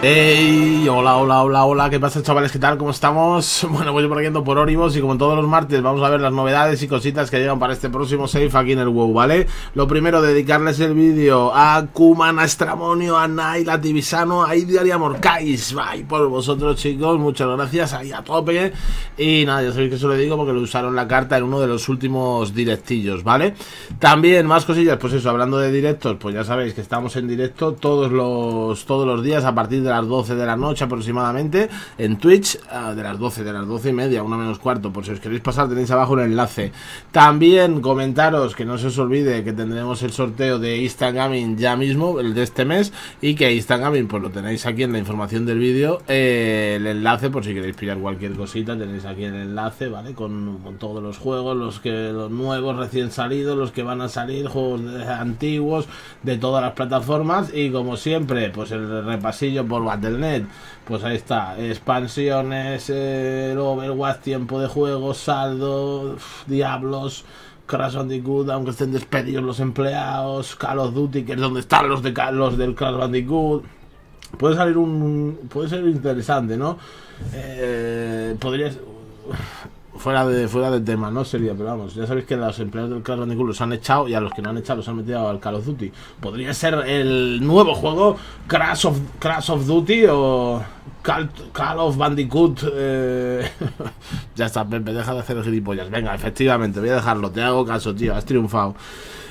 Hey, hola, hola, hola, hola, ¿qué pasa chavales? ¿Qué tal? ¿Cómo estamos? Bueno, voy por aquí por Oribos y como todos los martes vamos a ver las novedades y cositas que llegan para este próximo safe aquí en el WoW, ¿vale? Lo primero, dedicarles el vídeo a Kuman, a Estramonio, a Nail, a Tivisano, a Idiaria Morcais, bye por vosotros chicos, muchas gracias, ahí a tope y nada, ya sabéis que eso le digo porque lo usaron la carta en uno de los últimos directillos, ¿vale? También, más cosillas, pues eso, hablando de directos, pues ya sabéis que estamos en directo todos los, todos los días a partir de de las 12 de la noche aproximadamente en Twitch, ah, de las 12, de las 12 y media, una menos cuarto, por si os queréis pasar tenéis abajo el enlace. También comentaros que no se os olvide que tendremos el sorteo de Instagram ya mismo, el de este mes, y que Instagram pues lo tenéis aquí en la información del vídeo, eh, el enlace por si queréis pillar cualquier cosita, tenéis aquí el enlace, ¿vale? Con, todos los juegos, los que los nuevos recién salidos, los que van a salir, juegos antiguos de todas las plataformas y como siempre, pues el repasillo por Battle.net. Pues ahí está, expansiones, el Overwatch, tiempo de juego, saldo, Diablos, Crash Bandicoot, aunque estén despedidos los empleados, Call of Duty, que es donde están los de los del Crash Bandicoot. Puede salir un. puede ser interesante, ¿no? Eh, podría fuera de fuera del tema, no sería, pero vamos, ya sabéis que los empleados del Call of Duty los han echado y a los que no han echado los han metido al Call of Duty. Podría ser el nuevo juego Crash of, Crash of Duty o Call, of Bandicoot. Eh, ya está, Pepe, deja de hacer gilipollas. Venga, efectivamente, voy a dejarlo, te hago caso, tío, has triunfado.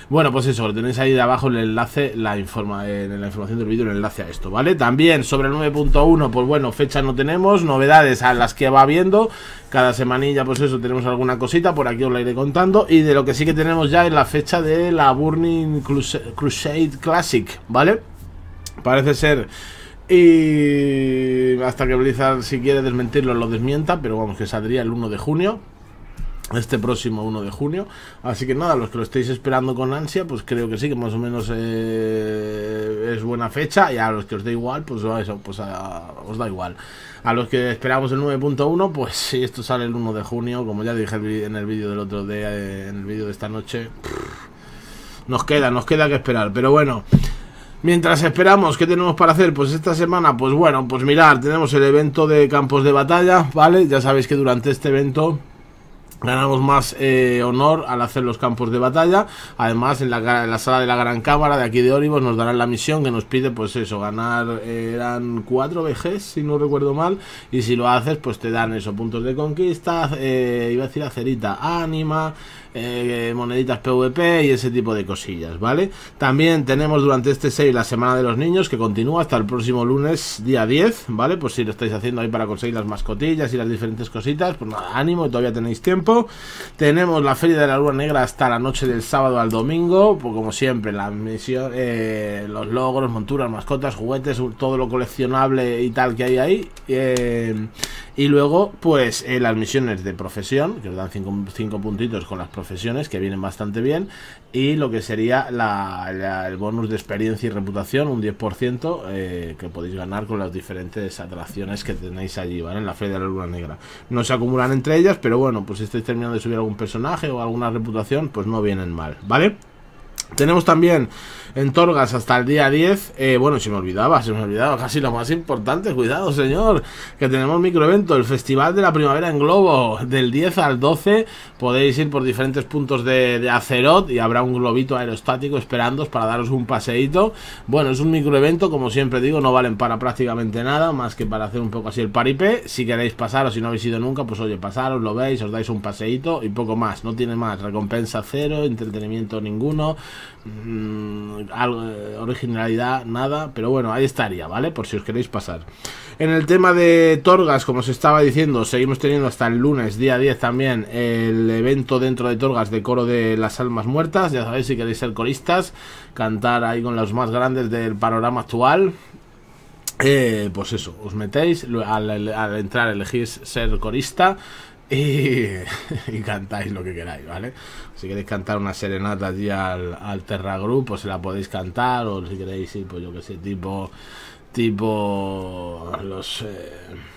Bueno, pues eso, lo tenéis ahí de abajo el enlace, la informa, en la información del vídeo, el enlace a esto, ¿vale? También sobre el 9.1, pues bueno, fecha no tenemos, novedades a las que va viendo, cada semanilla, pues eso, tenemos alguna cosita, por aquí os la iré contando, y de lo que sí que tenemos ya es la fecha de la Burning Crusade Classic, ¿vale? Parece ser... Y hasta que Blizzard si quiere desmentirlo lo desmienta, pero vamos que saldría el 1 de junio este próximo 1 de junio. Así que nada, los que lo estéis esperando con ansia, pues creo que sí, que más o menos eh, es buena fecha. Y a los que os da igual, pues eso, pues os da igual. A los que esperamos el 9.1, pues si esto sale el 1 de junio, como ya dije en el vídeo del otro día, eh, en el vídeo de esta noche, nos queda, nos queda que esperar. Pero bueno. Mientras esperamos, ¿qué tenemos para hacer? Pues esta semana, pues bueno, pues mirar, tenemos el evento de campos de batalla, ¿vale? Ya sabéis que durante este evento ganamos más eh, honor al hacer los campos de batalla además en la, sala de la gran cámara de aquí de Oribos nos darán la misión que nos pide pues eso ganar eh, eran cuatro VGs si no recuerdo mal y si lo haces pues te dan eso puntos de conquista eh, iba a decir acerita ánima moneditas PvP y ese tipo de cosillas, ¿vale? También tenemos durante este 6 la Semana de los Niños que continúa hasta el próximo lunes, día 10, ¿vale? Pues si lo estáis haciendo ahí para conseguir las mascotillas y las diferentes cositas, pues nada, ánimo, todavía tenéis tiempo. Tenemos la Feria de la Luna Negra hasta la noche del sábado al domingo, pues como siempre, la misión, eh, los logros, monturas, mascotas, juguetes, todo lo coleccionable y tal que hay ahí. Eh, y luego, pues las misiones de profesión, que os dan 5 puntitos con las profesiones, que vienen bastante bien. Y lo que sería el bonus de experiencia y reputación, un 10%, eh, que podéis ganar con las diferentes atracciones que tenéis allí, ¿vale? En la Feria de la Luna Negra. No se acumulan entre ellas, pero bueno, pues si estáis terminando de subir algún personaje o alguna reputación, pues no vienen mal, ¿vale? Tenemos también en Torgas hasta el día 10. Eh, bueno, se me olvidaba, se me olvidaba casi lo más importante. Cuidado, señor, que tenemos microevento, el Festival de la Primavera en Globo. Del 10 al 12 podéis ir por diferentes puntos de, Acerot y habrá un globito aerostático esperándoos para daros un paseíto. Bueno, es un microevento, como siempre digo, no valen para prácticamente nada, más que para hacer un poco así el paripé. Si queréis pasar o si no habéis ido nunca, pues oye, pasaros, lo veis, os dais un paseíto y poco más. No tiene más, recompensa cero, entretenimiento ninguno. Mm, algo, originalidad, nada, pero bueno, ahí estaría, ¿vale? Por si os queréis pasar. En el tema de Torgas, como os estaba diciendo, seguimos teniendo hasta el lunes, día 10 también, el evento dentro de Torgas de coro de las almas muertas. Ya sabéis, si queréis ser coristas, cantar ahí con los más grandes del panorama actual. Eh, pues eso, os metéis, al, al entrar elegís ser corista y, cantáis lo que queráis, ¿vale? Si queréis cantar una serenata allí al, al Terra Group, pues se la podéis cantar, o si queréis ir, pues yo que sé, tipo, tipo los... Eh,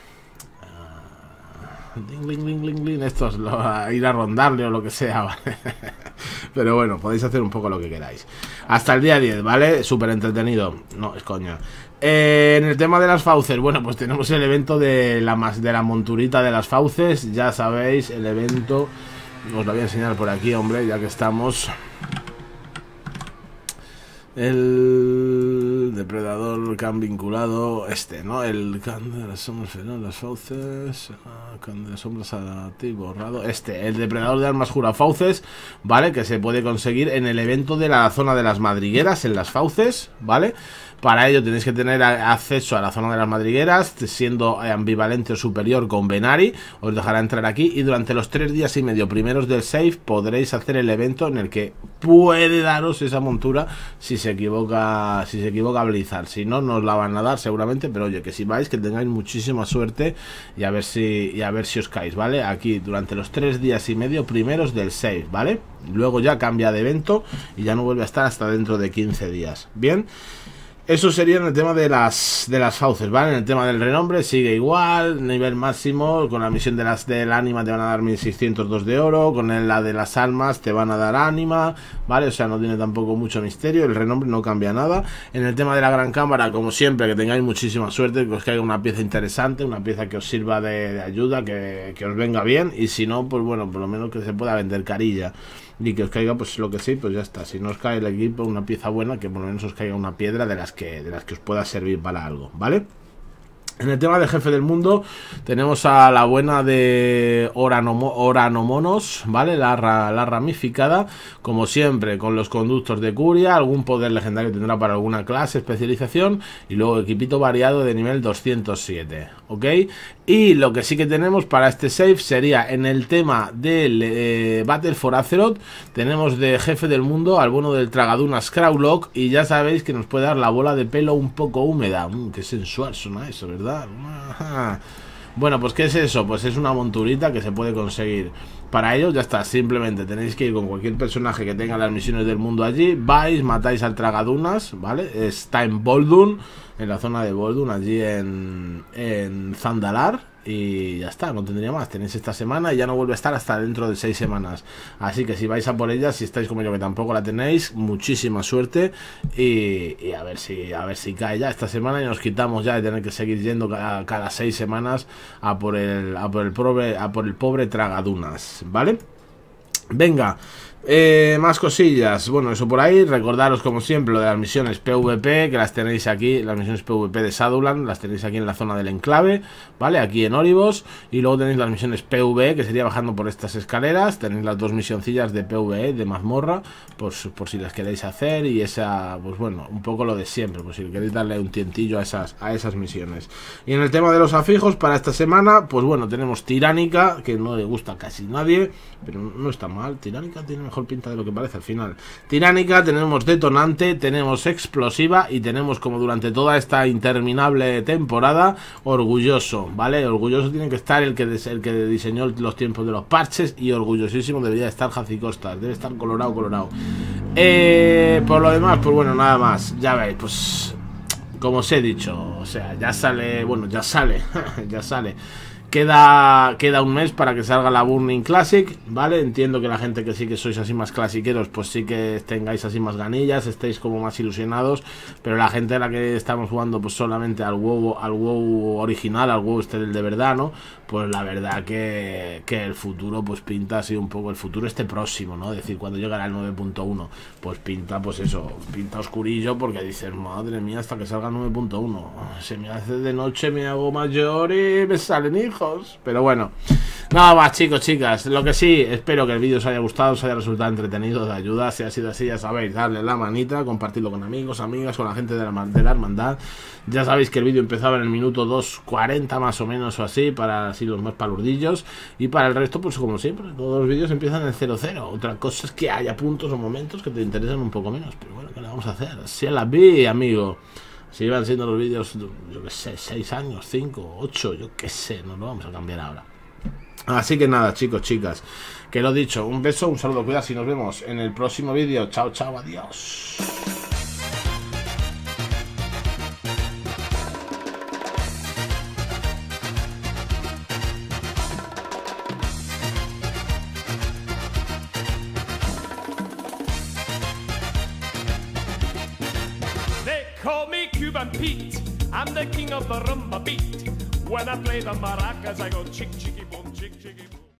Esto es ir a rondarle o lo que sea, ¿vale? Pero bueno, podéis hacer un poco lo que queráis. Hasta el día 10, ¿vale? Súper entretenido. No, es coña. Eh, en el tema de las fauces, bueno, pues tenemos el evento de la, de la monturita de las fauces. Ya sabéis, el evento. Os lo voy a enseñar por aquí, hombre, ya que estamos. El depredador que han vinculado, este, ¿no? El can de las sombras, las fauces, can de las sombras a borrado. Este, el depredador de armas jura fauces, ¿vale? Que se puede conseguir en el evento de la zona de las madrigueras, en las fauces, ¿vale? Para ello tenéis que tener acceso a la zona de las madrigueras, siendo ambivalente o superior con Venari, os dejará entrar aquí y durante los tres días y medio primeros del save podréis hacer el evento en el que puede daros esa montura si se equivoca si se equivoca Blizzard. Si no, nos la van a dar seguramente, pero oye, que si vais, que tengáis muchísima suerte y a ver si, y a ver si os caéis, ¿vale? Aquí durante los tres días y medio primeros del save, ¿vale? Luego ya cambia de evento y ya no vuelve a estar hasta dentro de 15 días. Bien. Eso sería en el tema de las de las fauces, ¿vale? En el tema del renombre sigue igual, nivel máximo, con la misión de las del ánima te van a dar 1602 de oro, con la de las almas te van a dar ánima, ¿vale? O sea, no tiene tampoco mucho misterio, el renombre no cambia nada. En el tema de la gran cámara, como siempre, que tengáis muchísima suerte, que os caiga una pieza interesante, una pieza que os sirva de, ayuda, que, que os venga bien, y si no, pues bueno, por lo menos que se pueda vender carilla y que os caiga pues lo que sí, pues ya está. Si no os cae el equipo, una pieza buena, que por lo menos os caiga una piedra de las que, de las que os pueda servir para algo, ¿vale? En el tema de jefe del mundo tenemos a la buena de Oranomonos, ¿vale? La, ramificada, como siempre, con los conductos de curia, algún poder legendario tendrá para alguna clase, especialización, y luego equipito variado de nivel 207, ¿ok? Y lo que sí que tenemos para este save sería en el tema del eh, Battle for Azeroth, tenemos de jefe del mundo al bueno del Tragadunas Crowlock, y ya sabéis que nos puede dar la bola de pelo un poco húmeda, mm, qué sensual suena eso, ¿verdad? Bueno, pues ¿qué es eso? Pues es una monturita que se puede conseguir. Para ello ya está, simplemente tenéis que ir con cualquier personaje que tenga las misiones del mundo allí, vais, matáis al Tragadunas, ¿vale? Está en Boldun, en la zona de Boldun, allí en, en Zandalar, y ya está, no tendría más. Tenéis esta semana y ya no vuelve a estar hasta dentro de seis semanas. Así que si vais a por ella, si estáis como yo que tampoco la tenéis, muchísima suerte y, a ver si a ver si cae ya esta semana y nos quitamos ya de tener que seguir yendo cada, cada seis semanas a por el a por el pobre a por el pobre tragadunas, ¿vale? Venga, eh, más cosillas, bueno, eso por ahí. Recordaros, como siempre, lo de las misiones PvP, que las tenéis aquí, las misiones PvP de Shadowland, las tenéis aquí en la zona del enclave, ¿vale? Aquí en Oribos. Y luego tenéis las misiones PvE, que sería bajando por estas escaleras. Tenéis las dos misioncillas de PvE, de mazmorra, pues, por si las queréis hacer. Y esa, pues bueno, un poco lo de siempre, pues si queréis darle un tientillo a esas, a esas misiones. Y en el tema de los afijos, para esta semana, pues bueno, tenemos Tiránica, que no le gusta a casi nadie, pero no está mal. Tiránica tiene mejor pinta de lo que parece al final. Tiránica, tenemos detonante, tenemos explosiva y tenemos como durante toda esta interminable temporada orgulloso, ¿vale? Orgulloso tiene que estar el que, el que diseñó los tiempos de los parches y orgullosísimo debería estar Costas, debe estar colorado, colorado. Eh, por lo demás, pues bueno, nada más, ya veis, pues como os he dicho, o sea, ya sale, bueno, ya sale, ya sale. Queda, queda un mes para que salga la Burning Classic, ¿vale? Entiendo que la gente que sí que sois así más clasiqueros, pues sí que tengáis así más ganillas, estéis como más ilusionados, pero la gente a la que estamos jugando pues solamente al WoW, al WoW original, al WoW este del de verdad, ¿no? Pues la verdad que, que el futuro pues pinta así un poco, el futuro este próximo, ¿no? Es decir, cuando llegará el 9.1, pues pinta pues eso, pinta oscurillo porque dices, madre mía, hasta que salga el 9.1, se me hace de noche, me hago mayor y me salen hijos pero bueno, nada más chicos, chicas. Lo que sí, espero que el vídeo os haya gustado, os haya resultado entretenido, de ayuda. Si ha sido así, ya sabéis, darle la manita, compartirlo con amigos, amigas, con la gente de la, de la hermandad. Ya sabéis que el vídeo empezaba en el minuto 2.40 más o menos o así, para así los más palurdillos. Y para el resto, pues como siempre, todos los vídeos empiezan en 0.0. Otra cosa es que haya puntos o momentos que te interesan un poco menos. Pero bueno, ¿qué le vamos a hacer? Si la vi, amigo. Si iban siendo los vídeos, yo qué sé, 6 años, 5, 8, yo qué sé, no lo vamos a cambiar ahora. Así que nada, chicos, chicas, que lo dicho, un beso, un saludo, cuidado y nos vemos en el próximo vídeo. Chao, chao, adiós. Pete. I'm the king of the rumba beat. When I play the maracas, I go chick chick.